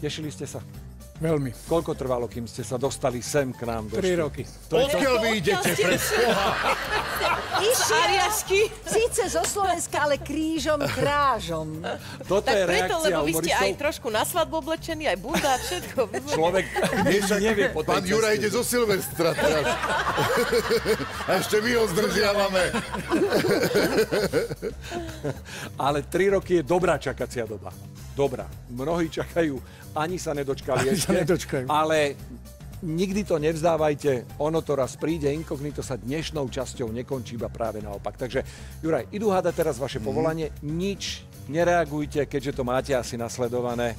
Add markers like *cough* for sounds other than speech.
Tešili ste sa? Veľmi. Koľko trvalo, kým ste sa dostali sem k nám? Tri roky. Odkiaľ vy idete Boha? *laughs* Išiel síce zo Slovenska, ale krížom, krážom. Toto Tak je preto, lebo vy ste aj trošku na svadbu oblečení, aj bunda všetko. *laughs* Človek nevie po Pán Jura ide zo Silvestra teraz. *laughs* A ešte my ho zdržiavame. Ale tri roky je dobrá čakacia doba. Dobrá. Mnohí čakajú, ani sa nedočkali Ani ešte. sa nedočkajú. Ale nikdy to nevzdávajte, ono to raz príde, inkognito sa dnešnou časťou nekončí, iba práve naopak. Takže, Juraj, idú hádať teraz vaše povolanie, nič nereagujte, keďže to máte asi nasledované.